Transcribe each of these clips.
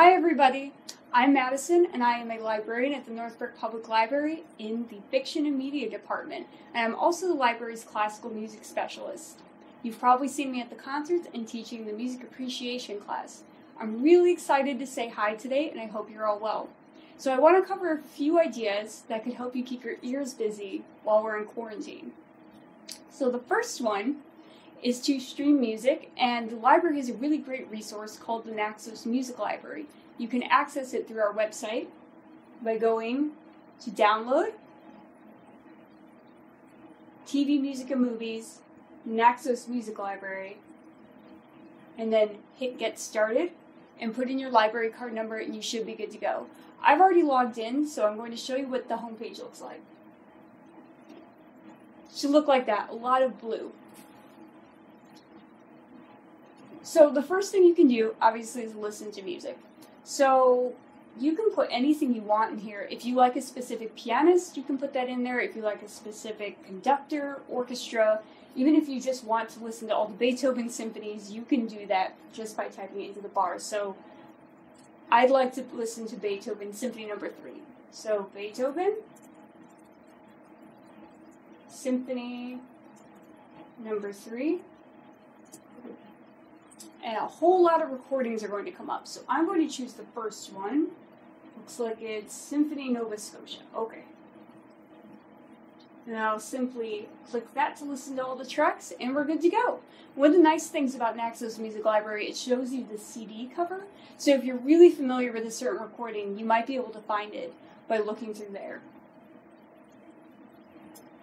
Hi everybody, I'm Madison and I am a librarian at the Northbrook Public Library in the Fiction and Media Department and I'm also the library's classical music specialist. You've probably seen me at the concerts and teaching the music appreciation class. I'm really excited to say hi today and I hope you're all well. So I want to cover a few ideas that could help you keep your ears busy while we're in quarantine. So the first one is to stream music, and the library has a really great resource called the Naxos Music Library. You can access it through our website by going to download, TV Music and Movies, Naxos Music Library, and then hit Get Started and put in your library card number and you should be good to go. I've already logged in, so I'm going to show you what the homepage looks like. Should look like that, a lot of blue. So the first thing you can do, obviously, is listen to music. So you can put anything you want in here. If you like a specific pianist, you can put that in there. If you like a specific conductor, orchestra, even if you just want to listen to all the Beethoven symphonies, you can do that just by typing it into the bar. So I'd like to listen to Beethoven Symphony Number no. 3. So Beethoven Symphony Number 3 and a whole lot of recordings are going to come up. So I'm going to choose the first one. Looks like it's Symphony Nova Scotia. Okay. And I'll simply click that to listen to all the tracks, and we're good to go. One of the nice things about Naxos Music Library, it shows you the CD cover. So if you're really familiar with a certain recording, you might be able to find it by looking through there.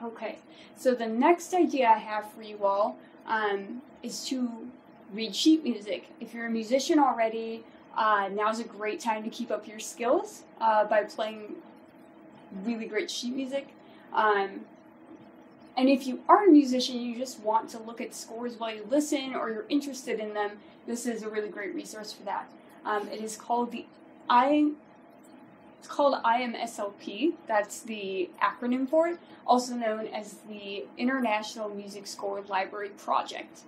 Okay, so the next idea I have for you all um, is to read sheet music. If you're a musician already, uh, now's a great time to keep up your skills uh, by playing really great sheet music. Um, and if you are a musician, you just want to look at scores while you listen, or you're interested in them, this is a really great resource for that. Um, it is called the I. It's called IMSLP. That's the acronym for it, also known as the International Music Score Library Project.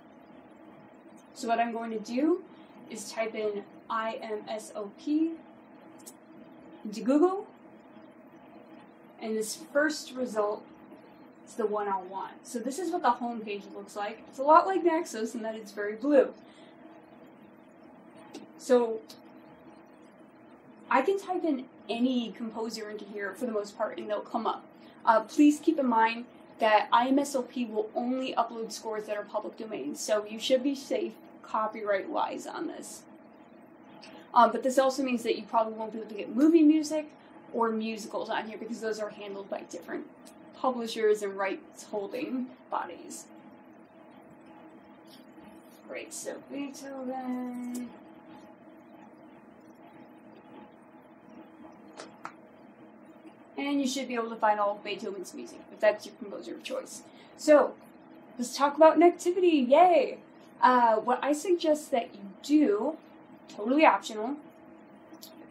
So what I'm going to do is type in IMSLP into Google, and this first result is the one I want. So this is what the home page looks like. It's a lot like Naxos in that it's very blue. So I can type in any composer into here for the most part and they'll come up. Uh, please keep in mind that IMSLP will only upload scores that are public domain, so you should be safe copyright wise on this. Um, but this also means that you probably won't be able to get movie music or musicals on here because those are handled by different publishers and rights holding bodies. Great, so Beethoven. And you should be able to find all Beethoven's music if that's your composer of choice. So, let's talk about connectivity. Yay! Uh, what I suggest that you do, totally optional,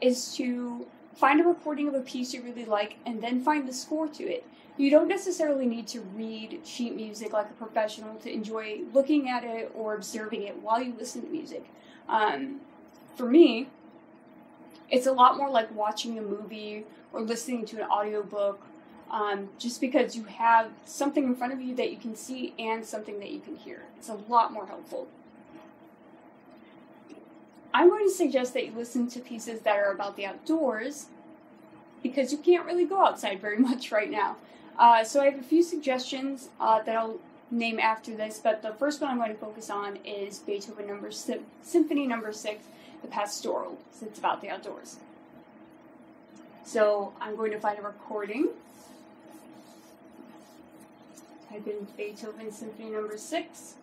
is to find a recording of a piece you really like and then find the score to it. You don't necessarily need to read sheet music like a professional to enjoy looking at it or observing it while you listen to music. Um, for me, it's a lot more like watching a movie or listening to an audiobook um, just because you have something in front of you that you can see and something that you can hear. It's a lot more helpful. I'm going to suggest that you listen to pieces that are about the outdoors because you can't really go outside very much right now. Uh, so I have a few suggestions uh, that I'll name after this, but the first one I'm going to focus on is Beethoven number si- Symphony number 6, the Pastoral, since it's about the outdoors. So I'm going to find a recording Type in Beethoven Symphony Number 6.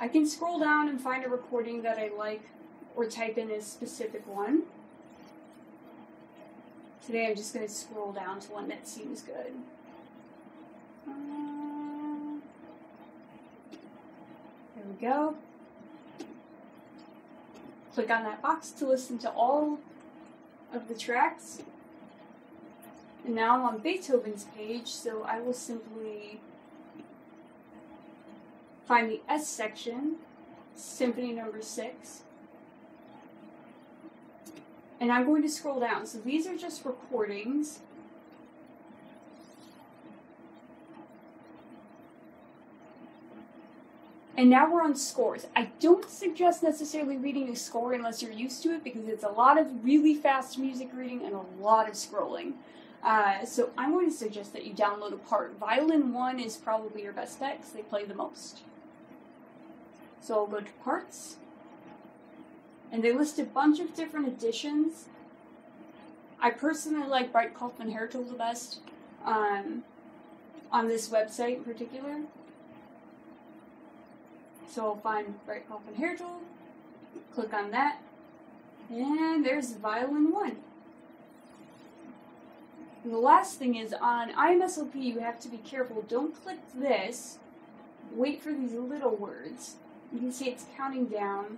I can scroll down and find a recording that I like or type in a specific one. Today I'm just going to scroll down to one that seems good. Uh, there we go. Click on that box to listen to all of the tracks. Now on Beethoven's page, so I will simply find the S section, Symphony number 6. And I'm going to scroll down. So these are just recordings. And now we're on scores. I don't suggest necessarily reading a score unless you're used to it because it's a lot of really fast music reading and a lot of scrolling. Uh, so I'm going to suggest that you download a part. Violin 1 is probably your best bet because they play the most. So I'll go to parts. And they list a bunch of different editions. I personally like Breitkopf and Härtel the best um, on this website in particular. So I'll find Breitkopf and Härtel, click on that, and there's violin one. And the last thing is on IMSLP, you have to be careful. Don't click this. Wait for these little words. You can see it's counting down.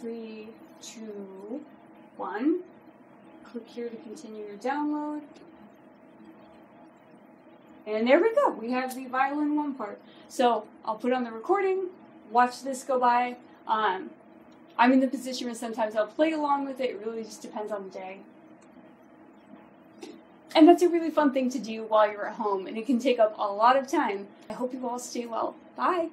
Three, two, one. Click here to continue your download. And there we go. We have the violin one part. So I'll put on the recording, watch this go by. Um, I'm in the position where sometimes I'll play along with it. It really just depends on the day. And that's a really fun thing to do while you're at home, and it can take up a lot of time. I hope you all stay well. Bye.